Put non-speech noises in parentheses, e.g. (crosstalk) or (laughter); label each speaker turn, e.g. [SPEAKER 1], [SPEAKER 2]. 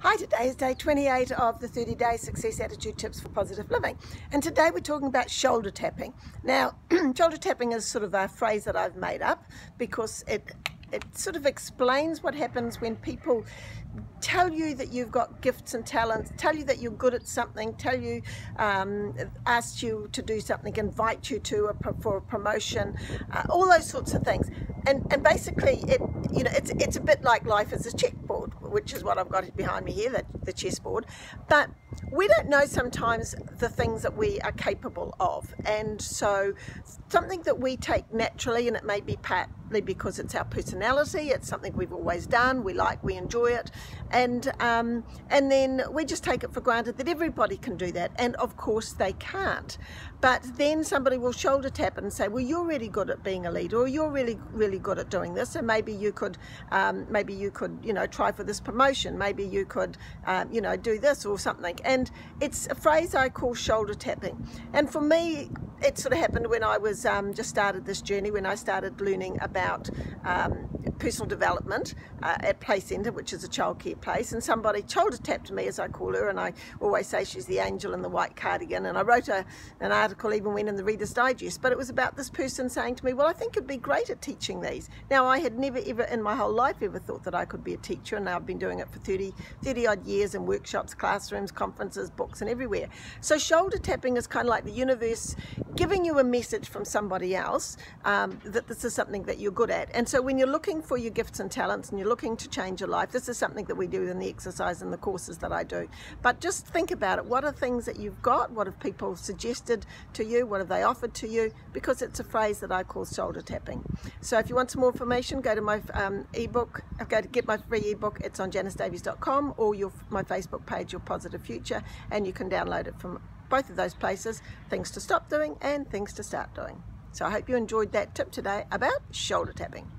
[SPEAKER 1] Hi, today is day 28 of the 30 day success attitude tips for positive living. And today we're talking about shoulder tapping. Now, (clears throat) shoulder tapping is sort of a phrase that I've made up because it it sort of explains what happens when people tell you that you've got gifts and talents, tell you that you're good at something, tell you, um, ask you to do something, invite you to a, for a promotion, uh, all those sorts of things. And, and basically, it you know, it's, it's a bit like life as a chessboard, which is what I've got behind me here, the, the chessboard. But we don't know sometimes the things that we are capable of. And so something that we take naturally, and it may be partly because it's our personality, it's something we've always done, we like, we enjoy it, and um, and then we just take it for granted that everybody can do that, and of course they can't. But then somebody will shoulder tap and say, well, you're really good at being a leader, or you're really really good at doing this, and maybe you could um, maybe you could you know try for this promotion, maybe you could um, you know do this or something, and it's a phrase I call shoulder tapping, and for me it sort of happened when I was um, just started this journey, when I started learning about um, personal development uh, at Play Centre, which is a childcare place, and somebody shoulder tapped me, as I call her, and I always say she's the angel in the white cardigan. And I wrote a, an article, even went in the Reader's Digest, but it was about this person saying to me, Well, I think you'd be great at teaching these. Now, I had never ever in my whole life ever thought that I could be a teacher, and I've been doing it for 30, 30 odd years in workshops, classrooms, conferences, books, and everywhere. So, shoulder tapping is kind of like the universe giving you a message from somebody else um, that this is something that you're good at. And so, when you're looking for your gifts and talents and you're looking to change your life, this is something that we do in the exercise and the courses that I do. But just think about it. What are things that you've got? What have people suggested to you? What have they offered to you? Because it's a phrase that I call shoulder tapping. So if you want some more information, go to my um, ebook, go to get my free ebook. It's on janicedavies.com or your, my Facebook page, Your Positive Future, and you can download it from both of those places, things to stop doing and things to start doing. So I hope you enjoyed that tip today about shoulder tapping.